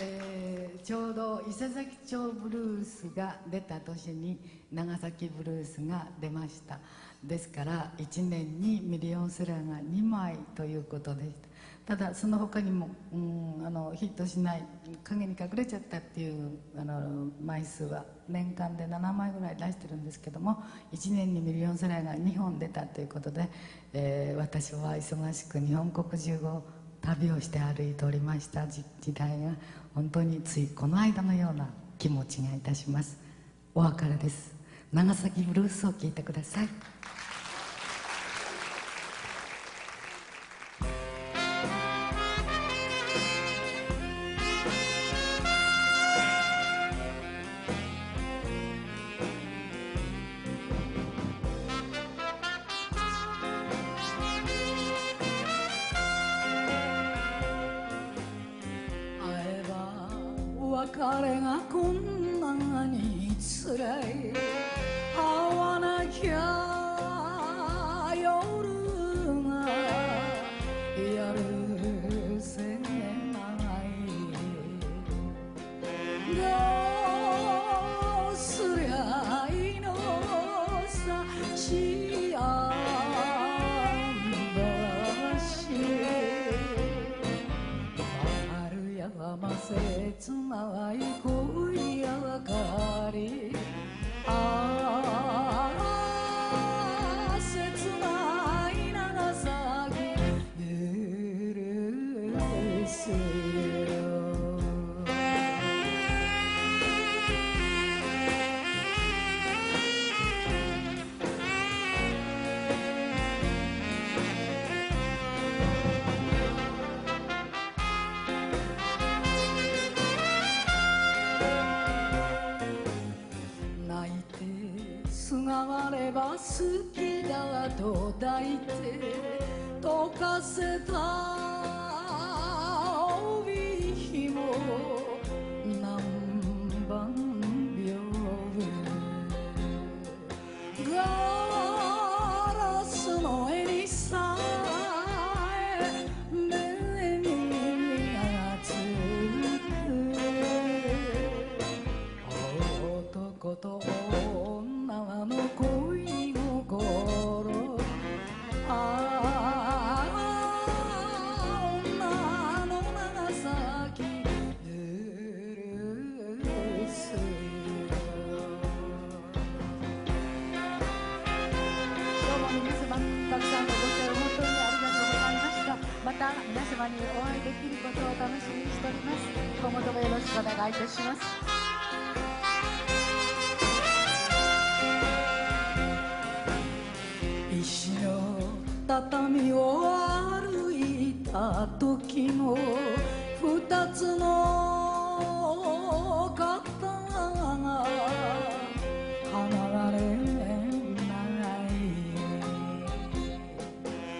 えーちょうど伊勢佐木町ブルースが出た年に長崎ブルースが出ました。ですから1年にミリオンセラーが2枚ということでした。ただその他にも、うん、あのヒットしない影に隠れちゃったっていうあの枚数は年間で7枚ぐらい出してるんですけども1年にミリオンセラーが2本出たということで、えー私は忙しく日本国中を旅をして歩いておりました時時代が本当についこの間のような気持ちがいたします。お別れです。長崎ブルースを聴いてください。別れがこんなれば好きだと抱いて溶かせた go. 様たくさんのご声援本当にありがとうございました。また皆様にお会いできることを楽しみにしております。今後ともよろしくお願いいたします。石の畳を歩いた時も